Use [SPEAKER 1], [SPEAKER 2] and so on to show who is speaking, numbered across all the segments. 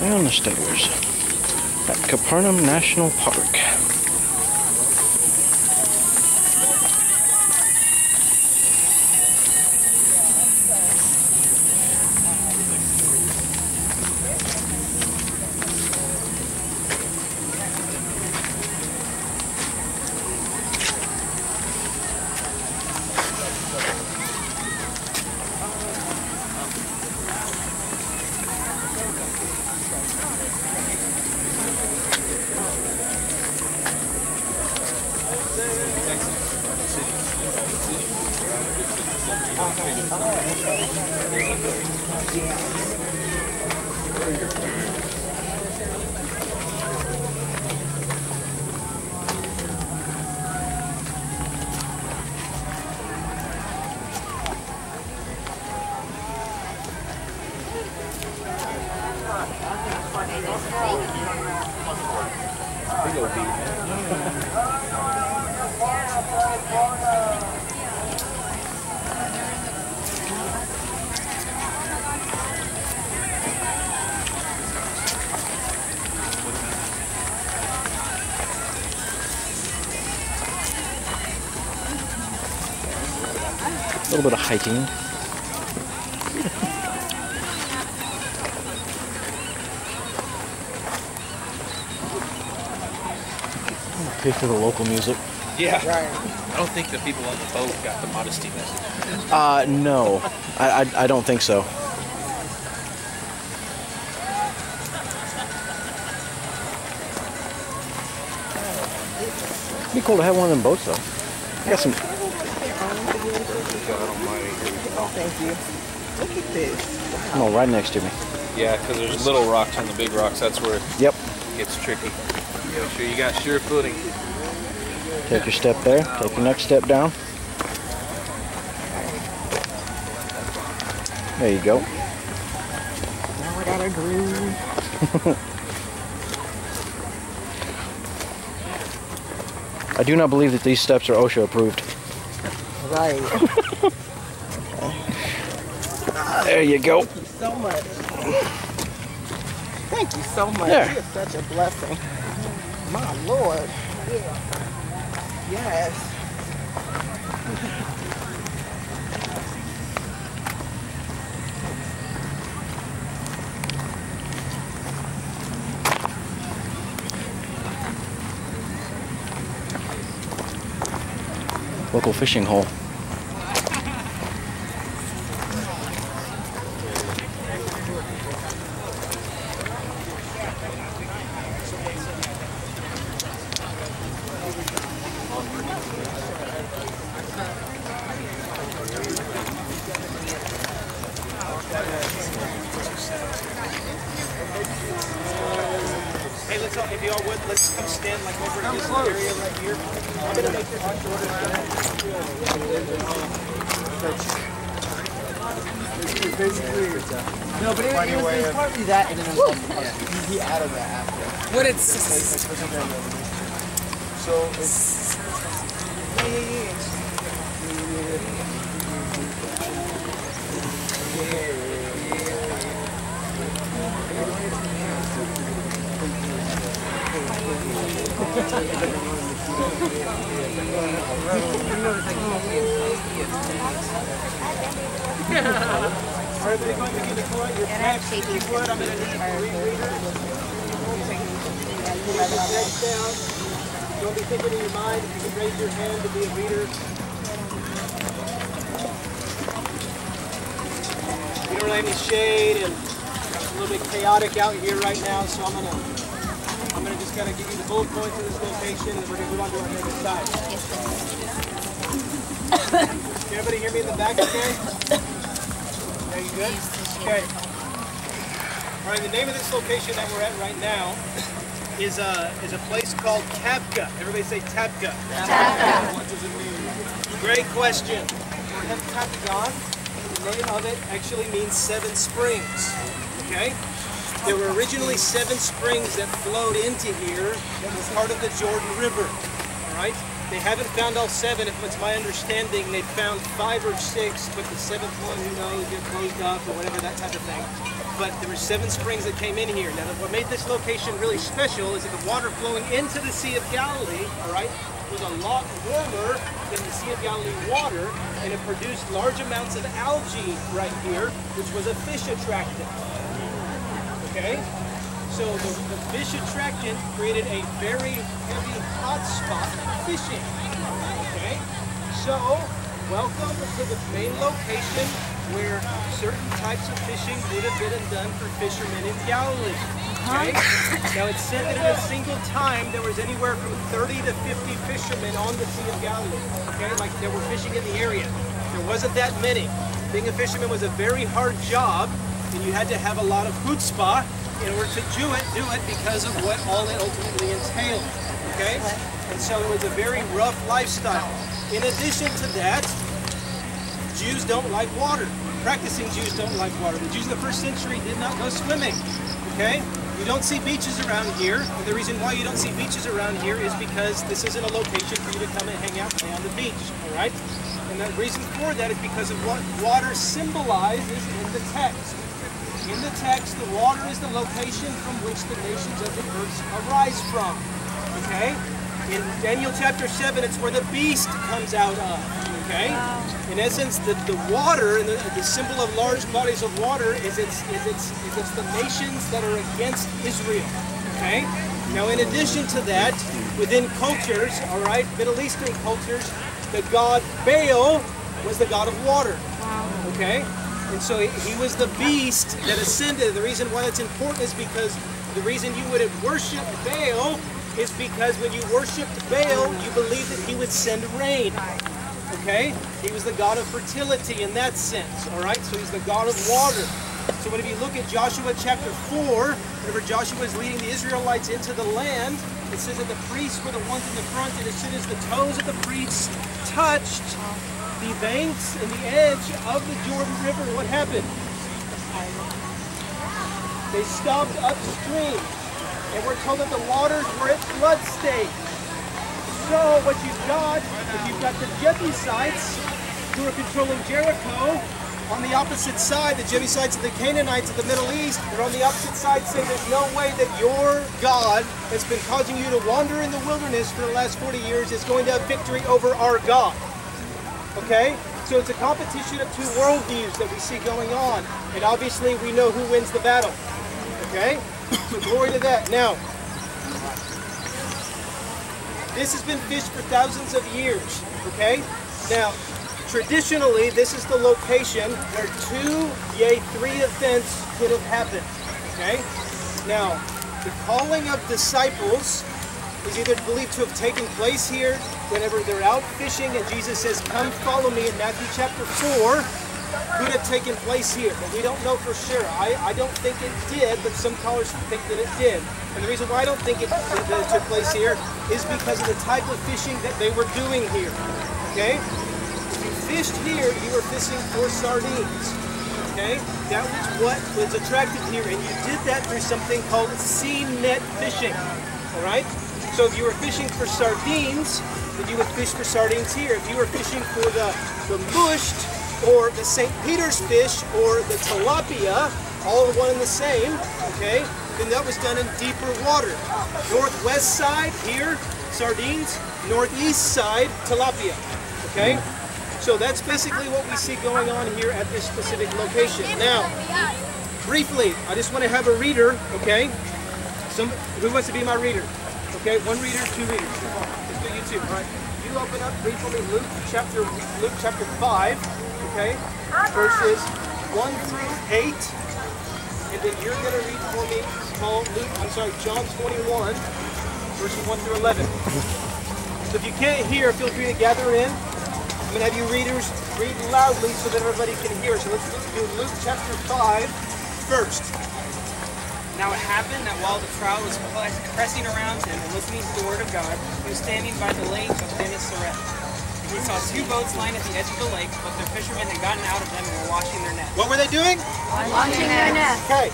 [SPEAKER 1] Down the stairs at Capernaum National Park.
[SPEAKER 2] Big
[SPEAKER 1] A little bit of hiking. Pay for the local music.
[SPEAKER 2] Yeah. Right. I don't think the people on the boat got the modesty message.
[SPEAKER 1] Uh, no, I, I, I don't think so. It'd be cool to have one of them boats, though. I got some.
[SPEAKER 3] Thank you. Look at this.
[SPEAKER 1] No, right next to me.
[SPEAKER 2] Yeah, because there's little rocks on the big rocks. That's where yep. it
[SPEAKER 1] Yep.
[SPEAKER 2] gets tricky. You gotta sure you got sure footing.
[SPEAKER 1] Take your step there. Take your next step down. There you go.
[SPEAKER 3] Now I got a groove.
[SPEAKER 1] I do not believe that these steps are OSHA approved.
[SPEAKER 3] Right.
[SPEAKER 1] There you go.
[SPEAKER 3] Thank you so much. Thank you so much.
[SPEAKER 1] There.
[SPEAKER 3] You're such a blessing. My Lord. Yes.
[SPEAKER 1] Local fishing hole.
[SPEAKER 4] Hey, all, if y'all would, let's come stand like over in this area right here. I'm gonna make this much shorter.
[SPEAKER 3] No, but it, it, was, it was partly that, and then he, he added that after.
[SPEAKER 5] What it's
[SPEAKER 3] So it's.
[SPEAKER 4] Everybody going to I'm. Don't be thinking in your mind, if you can raise your hand to be a reader. We don't have any shade and it's a little bit chaotic out here right now, so I'm gonna just kind of give you the bullet points of this location and we're gonna move on to our next side. Can everybody hear me in the back okay? Are you good? Okay. All right, the name of this location that we're at right now is a, is a place called Tabgha. Everybody say Tabgha. Tabgha. What does it mean? Great question. We have Tapgon. The name of it actually means seven springs. Okay? There were originally seven springs that flowed into here that was part of the Jordan River. All right? They haven't found all seven. If it's my understanding, they found five or six, but the seventh one, who knows, get closed up or whatever, that type of thing. but there were seven springs that came in here. Now, what made this location really special is that the water flowing into the Sea of Galilee, all right, was a lot warmer than the Sea of Galilee water, and it produced large amounts of algae right here, which was a fish attractant. Okay? So the, the fish attractant created a very heavy hot spot for fishing. Okay? So, welcome to the main location where certain types of fishing would have been done for fishermen in Galilee. Okay? Uh-huh. Now it's said that in a single time there was anywhere from 30 to 50 fishermen on the Sea of Galilee. Okay? Like they were fishing in the area. There wasn't that many. Being a fisherman was a very hard job and you had to have a lot of chutzpah in order to do it, do it because of what all it ultimately entailed. Okay? And so it was a very rough lifestyle. In addition to that, Jews don't like water. Practicing Jews don't like water. The Jews in the first century did not go swimming. Okay? You don't see beaches around here. And the reason why you don't see beaches around here is because this isn't a location for you to come and hang out on the beach. Alright? And the reason for that is because of what water symbolizes in the text. In the text, the water is the location from which the nations of the earth arise from. Okay? In Daniel chapter 7, it's where the beast comes out of. Okay? In essence, the, the water and the, the symbol of large bodies of water is it's, is, it's, is it's the nations that are against Israel. Okay? Now, in addition to that, within cultures, all right, Middle Eastern cultures, the god Baal was the god of water. Okay? And so he, was the beast that ascended. The reason why that's important is because the reason you would have worshipped Baal is because when you worshipped Baal, you believed that he would send rain. Okay? He was the god of fertility in that sense. All right? So he's the god of water. So when if you look at Joshua chapter 4, whenever Joshua is leading the Israelites into the land, it says that the priests were the ones in the front, and as soon as the toes of the priests touched the banks and the edge of the Jordan River, what happened? They stopped upstream, and we're told that the waters were at flood stage. So what you've got is you've got the Jebusites who are controlling Jericho. On the opposite side, the Jebusites and the Canaanites of the Middle East, they're on the opposite side saying there's no way that your God that's been causing you to wander in the wilderness for the last 40 years is going to have victory over our God. Okay? So it's a competition of two worldviews that we see going on. And obviously we know who wins the battle. Okay? So glory to that. Now, this has been fished for thousands of years. Okay? Now, traditionally, this is the location where two, yea, three events could have happened. Okay? Now, the calling of disciples is either believed to have taken place here whenever they're out fishing and Jesus says, Come follow me in Matthew chapter 4, could have taken place here, but we don't know for sure. I, I don't think it did, but some scholars think that it did. And the reason why I don't think it, that it took place here is because of the type of fishing that they were doing here. Okay? If you fished here, you were fishing for sardines. Okay? That was what was attractive here, and you did that through something called seine net fishing. All right? So if you were fishing for sardines, then you would fish for sardines here. If you were fishing for the, the musht or the St. Peter's fish or the tilapia, all one and the same, okay, then that was done in deeper water. Northwest side here, sardines. Northeast side, tilapia, okay? So that's basically what we see going on here at this specific location. Now, briefly, I just want to have a reader, okay? Some, who wants to be my reader? Okay, one reader, two readers. Come on, let's do you two. All right, you open up, read for me Luke chapter Luke chapter five. Okay, verses one through eight, and then you're gonna read for me Paul Luke. I'm sorry, John 21, verses one through eleven. So if you can't hear, feel free to gather in. I'm gonna have you readers read loudly so that everybody can hear. So let's do Luke chapter 5 first.
[SPEAKER 5] Now it happened that while the crowd was pressing around him and listening to the word of God, he was standing by the lake of Gennesaret. And he saw two boats lying at the edge of the lake, but the fishermen had gotten out of them and were washing their nets.
[SPEAKER 4] What were they doing?
[SPEAKER 6] Watching their nets.
[SPEAKER 4] Okay,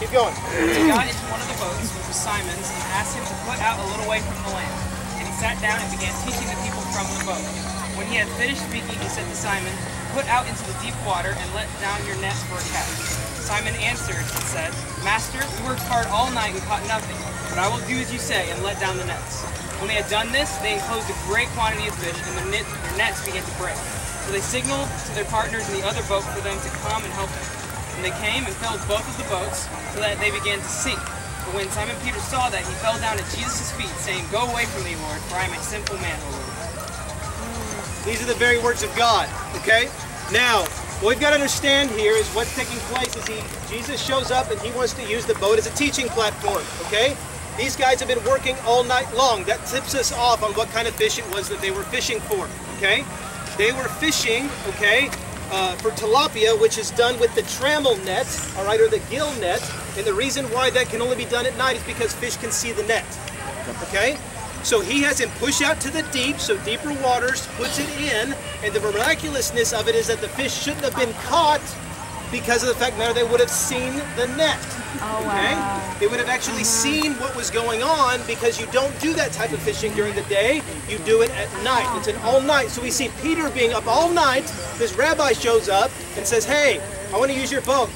[SPEAKER 4] keep going.
[SPEAKER 5] He got into one of the boats, which was Simon's, and asked him to put out a little way from the land. And he sat down and began teaching the people from the boat. When he had finished speaking, he said to Simon, Put out into the deep water and let down your nets for a catch. Simon answered and said, Master, we worked hard all night and caught nothing, but I will do as you say and let down the nets. When they had done this, they enclosed a great quantity of fish, and their, net, their nets began to break. So they signaled to their partners in the other boat for them to come and help them. And they came and filled both of the boats so that they began to sink. But when Simon Peter saw that, he fell down at Jesus' feet, saying, Go away from me, Lord, for I am a sinful man, O Lord.
[SPEAKER 4] These are the very words of God. Okay? Now, what we've got to understand here is what's taking place is he Jesus shows up and he wants to use the boat as a teaching platform. Okay? These guys have been working all night long. That tips us off on what kind of fish it was that they were fishing for. Okay? They were fishing, okay, uh, for tilapia, which is done with the trammel net, all right, or the gill net. And the reason why that can only be done at night is because fish can see the net. Okay? So he has him push out to the deep, so deeper waters, puts it in, and the miraculousness of it is that the fish shouldn't have been caught because of the fact that they would have seen the net.
[SPEAKER 6] Oh,
[SPEAKER 4] Okay?
[SPEAKER 6] wow.
[SPEAKER 4] They would have actually uh-huh. seen what was going on because you don't do that type of fishing during the day. You do it at night. It's an all night. So we see Peter being up all night. This rabbi shows up and says, Hey, I want to use your boat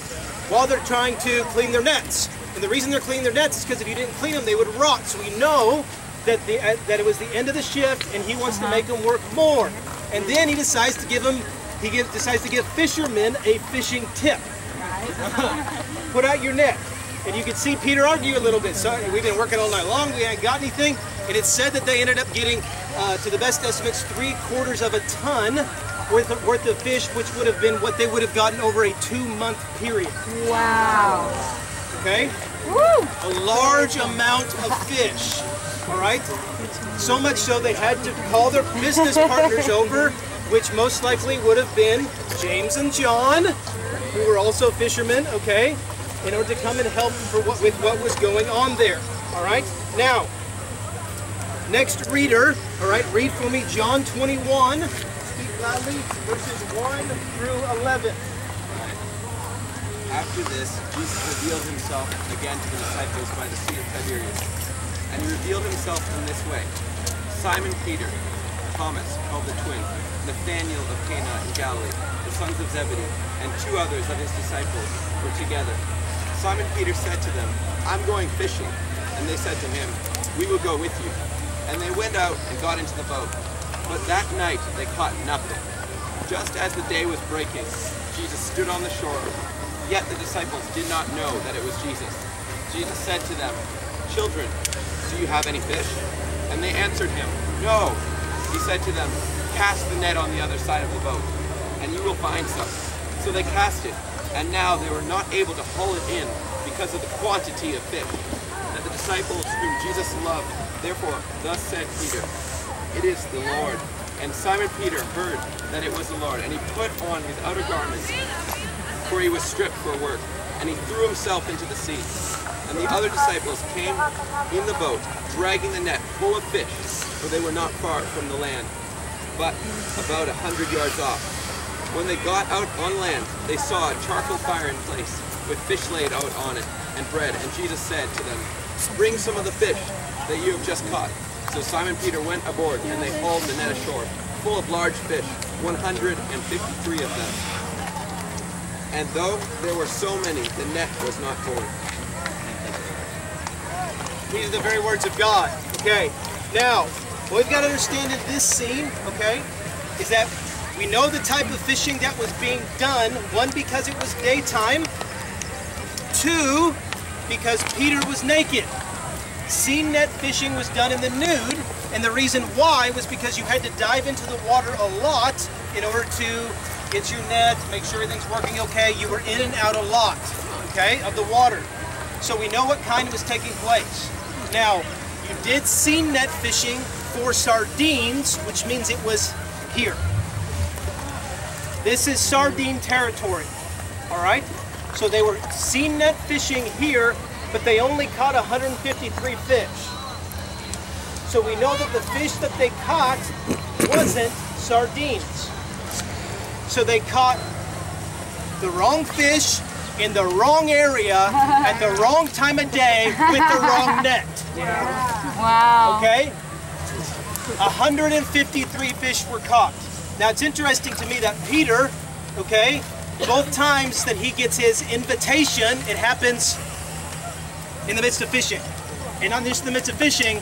[SPEAKER 4] while they're trying to clean their nets. And the reason they're cleaning their nets is because if you didn't clean them, they would rot. So we know that the uh, that it was the end of the shift and he wants to make them work more. And then he decides to give them he gives, decides to give fishermen a fishing tip. Put out your net. And you can see Peter argue a little bit. So we've been working all night long. We haven't got anything. And it's said that they ended up getting, uh, to the best estimates, three quarters of a ton worth of, worth of fish, which would have been what they would have gotten over a two-month period.
[SPEAKER 6] Wow.
[SPEAKER 4] Okay?
[SPEAKER 6] Woo!
[SPEAKER 4] A large amount of fish. All right? So much so they had to call their business partners over, which most likely would have been James and John, who were also fishermen, okay, in order to come and help for what, with what was going on there. All right? Now, next reader, all right, read for me John 21, speak loudly, verses 1 through 11.
[SPEAKER 7] After this, Jesus revealed himself again to the disciples by the Sea of Tiberias. And he revealed himself in this way. Simon Peter, Thomas, called the twin, Nathanael of Cana in Galilee, the sons of Zebedee, and two others of his disciples were together. Simon Peter said to them, I'm going fishing. And they said to him, We will go with you. And they went out and got into the boat. But that night they caught nothing. Just as the day was breaking, Jesus stood on the shore. Yet the disciples did not know that it was Jesus. Jesus said to them, Children, do you have any fish? And they answered him, No. He said to them, Cast the net on the other side of the boat, and you will find some. So they cast it, and now they were not able to haul it in because of the quantity of fish. And the disciples whom Jesus loved, therefore, thus said Peter, It is the Lord. And Simon Peter heard that it was the Lord, and he put on his outer garments, for he was stripped for work, and he threw himself into the sea. And the other disciples came in the boat, dragging the net full of fish, for they were not far from the land, but about a hundred yards off. When they got out on land, they saw a charcoal fire in place, with fish laid out on it, and bread. And Jesus said to them, Bring some of the fish that you have just caught. So Simon Peter went aboard, and they hauled the net ashore, full of large fish, 153 of them. And though there were so many, the net was not torn.
[SPEAKER 4] These are the very words of God. Okay. Now, what we've got to understand in this scene, okay, is that we know the type of fishing that was being done. One, because it was daytime. Two, because Peter was naked. Seine net fishing was done in the nude, and the reason why was because you had to dive into the water a lot in order to get your net, make sure everything's working okay. You were in and out a lot, okay, of the water. So we know what kind was taking place. Now, you did seine net fishing for sardines, which means it was here. This is sardine territory, all right? So they were seine net fishing here, but they only caught 153 fish. So we know that the fish that they caught wasn't sardines. So they caught the wrong fish in the wrong area at the wrong time of day with the wrong net.
[SPEAKER 6] Wow.
[SPEAKER 4] Okay? 153 fish were caught. Now it's interesting to me that Peter, okay, both times that he gets his invitation, it happens in the midst of fishing. And not just in the midst of fishing,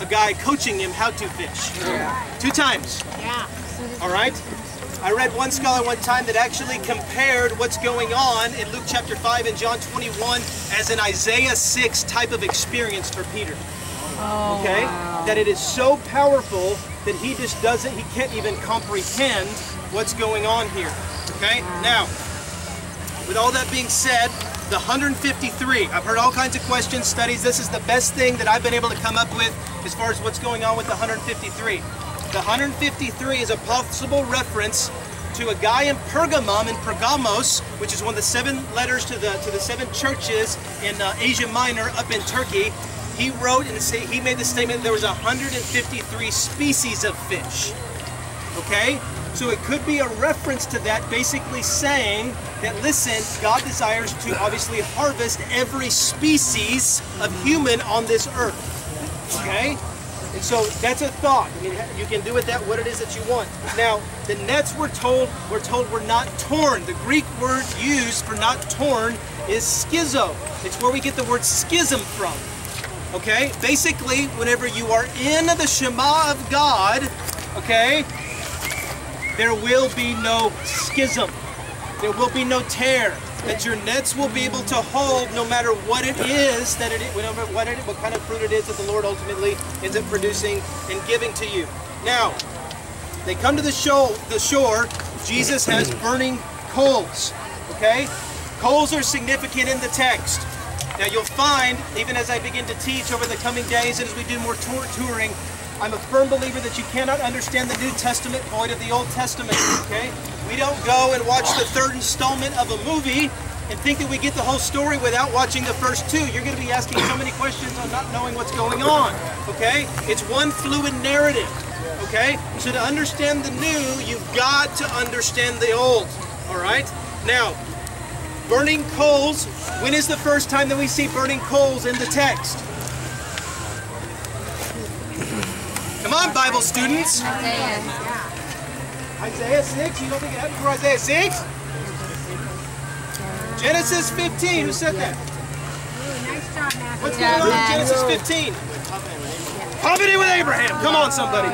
[SPEAKER 4] a guy coaching him how to fish. Two times.
[SPEAKER 6] Yeah.
[SPEAKER 4] All right? I read one scholar one time that actually compared what's going on in Luke chapter 5 and John 21 as an Isaiah 6 type of experience for Peter.
[SPEAKER 6] Oh,
[SPEAKER 4] Okay?
[SPEAKER 6] wow.
[SPEAKER 4] That it is so powerful that he just doesn't, he can't even comprehend what's going on here. Okay? Now, with all that being said, the 153, I've heard all kinds of questions, studies. This is the best thing that I've been able to come up with as far as what's going on with the 153. The 153 is a possible reference to a guy in Pergamum in Pergamos, which is one of the seven letters to the to the seven churches in uh, Asia Minor up in Turkey. He wrote and say he made the statement there was 153 species of fish. Okay? So it could be a reference to that, basically saying that, listen, God desires to obviously harvest every species of human on this earth. Okay? And so that's a thought. I mean, you can do with that what it is that you want. Now, the nets we're told, we're told we're not torn. The Greek word used for not torn is schizo. It's where we get the word schism from. Okay? Basically, whenever you are in the Shema of God, okay, there will be no schism. There will be no tear. That your nets will be able to hold no matter what it is that it whatever what it what kind of fruit it is that the Lord ultimately ends up producing and giving to you. Now, they come to the shore the shore, Jesus has burning coals. Okay? Coals are significant in the text. Now you'll find, even as I begin to teach over the coming days and as we do more tour touring, I'm a firm believer that you cannot understand the New Testament void of the Old Testament, okay? We don't go and watch the third installment of a movie and think that we get the whole story without watching the first two. You're going to be asking so many questions on not knowing what's going on, okay? It's one fluid narrative, okay? So to understand the new, you've got to understand the old, all right? Now, burning coals, when is the first time that we see burning coals in the text? Come on, Bible students. Isaiah 6? You don't think it happened for Isaiah 6? Genesis 15. Who said that?
[SPEAKER 6] Nice job, Matthew.
[SPEAKER 4] What's going on in Genesis 15? Covenant with Abraham. Come on, somebody.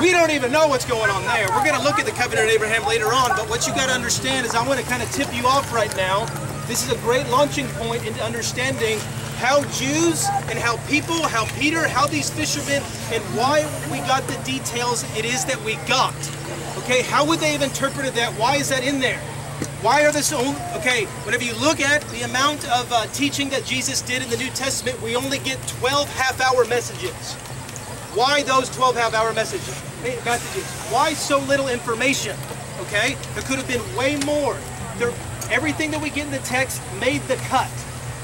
[SPEAKER 4] We don't even know what's going on there. We're going to look at the covenant of Abraham later on, but what you got to understand is I want to kind of tip you off right now. This is a great launching point into understanding how Jews and how people, how Peter, how these fishermen, and why we got the details it is that we got. Okay, how would they have interpreted that? Why is that in there? Why are this only, okay, whenever you look at the amount of uh, teaching that Jesus did in the New Testament, we only get 12 half-hour messages. Why those 12 half-hour messages? Messages? Why so little information? Okay, there could have been way more. There, everything that we get in the text made the cut,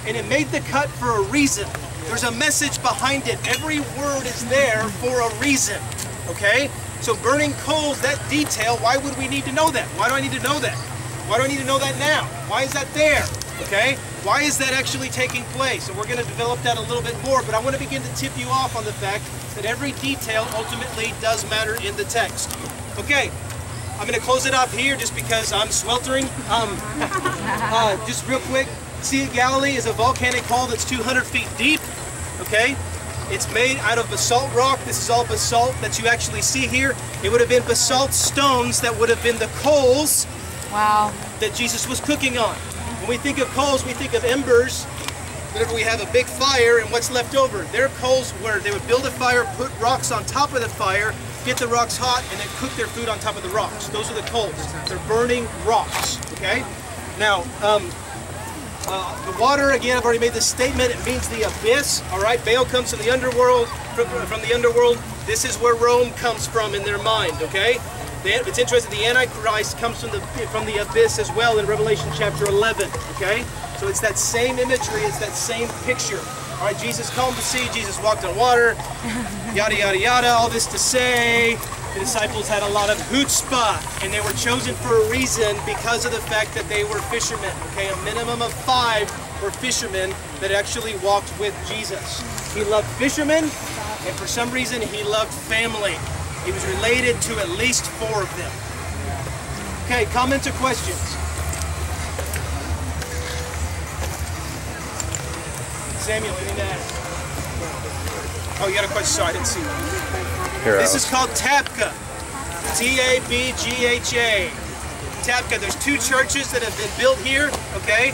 [SPEAKER 4] and it made the cut for a reason. There's a message behind it. Every word is there for a reason. Okay, so burning coals, that detail. Why would we need to know that? Why do I need to know that? Why do I need to know that now? Why is that there? Okay? Why is that actually taking place? And we're going to develop that a little bit more, but I want to begin to tip you off on the fact that every detail ultimately does matter in the text. Okay, I'm going to close it off here just because I'm sweltering. Um, uh, just real quick, Sea of Galilee is a volcanic hole that's 200 feet deep. Okay? It's made out of basalt rock. This is all basalt that you actually see here. It would have been basalt stones that would have been the coals
[SPEAKER 6] Wow.
[SPEAKER 4] that Jesus was cooking on. When we think of coals, we think of embers. Whenever we have a big fire and what's left over, their coals where they would build a fire, put rocks on top of the fire, get the rocks hot, and then cook their food on top of the rocks. Those are the coals. They're burning rocks. Okay. Now, um, uh, the water again. I've already made this statement. It means the abyss. All right. Baal comes from the underworld. From, from the underworld. This is where Rome comes from in their mind. Okay. The, it's interesting. The Antichrist comes from the from the abyss as well in Revelation chapter 11. Okay. So it's that same imagery. It's that same picture. All right. Jesus calmed the sea. Jesus walked on water. Yada yada yada. All this to say. The disciples had a lot of chutzpah, and they were chosen for a reason because of the fact that they were fishermen. Okay, a minimum of five were fishermen that actually walked with Jesus. He loved fishermen, and for some reason, he loved family. He was related to at least four of them. Okay, comments or questions? Samuel, anything to? Oh, you got a question? Sorry, I didn't see one.
[SPEAKER 1] Here,
[SPEAKER 4] This
[SPEAKER 1] Alice.
[SPEAKER 4] is called Tabgha. T-A-B-G-H-A. Tabgha. There's two churches that have been built here. Okay.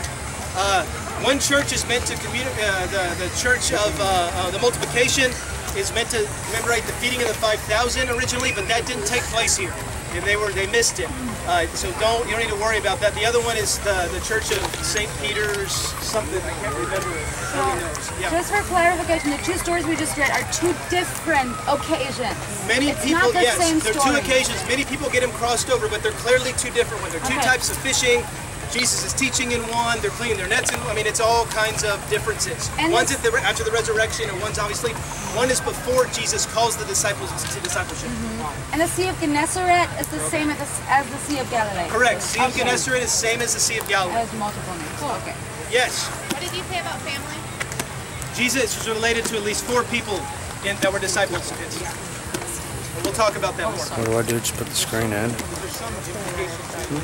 [SPEAKER 4] Uh, one church is meant to communicate. Uh, the the church of uh, uh, the multiplication is meant to commemorate the feeding of the 5,000 originally, but that didn't take place here. And they were they missed it. Uh, so don't you don't need to worry about that. The other one is the the Church of Saint Peter's something. I can't remember. Knows. Yeah.
[SPEAKER 6] Just for clarification, the two stories we just read are two different occasions.
[SPEAKER 4] Many
[SPEAKER 6] It's
[SPEAKER 4] people,
[SPEAKER 6] the
[SPEAKER 4] yes, are
[SPEAKER 6] story.
[SPEAKER 4] two occasions. Many people get them crossed over, but they're clearly two different ones. They're two
[SPEAKER 6] Okay.
[SPEAKER 4] types of fishing. Jesus is teaching in one. They're cleaning their nets in. I mean, it's all kinds of differences.
[SPEAKER 6] And
[SPEAKER 4] one's at the after the resurrection, and one's obviously one is before Jesus calls the disciples to discipleship. Mm-hmm.
[SPEAKER 6] And the Sea of Gennesaret is the same as the, as the Sea of Galilee.
[SPEAKER 4] Correct. Sea of
[SPEAKER 6] Okay.
[SPEAKER 4] Gennesaret is same as the Sea of Galilee.
[SPEAKER 6] Has multiple names. Oh, okay.
[SPEAKER 4] Yes,
[SPEAKER 8] What did you say about family?
[SPEAKER 4] Jesus was related to at least four people in, that were disciples of his. We'll talk about that oh, more.
[SPEAKER 1] What do I do? Just put the screen in? Hmm?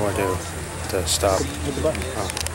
[SPEAKER 1] What do I do? To stop?
[SPEAKER 2] Hit the button.
[SPEAKER 1] Oh.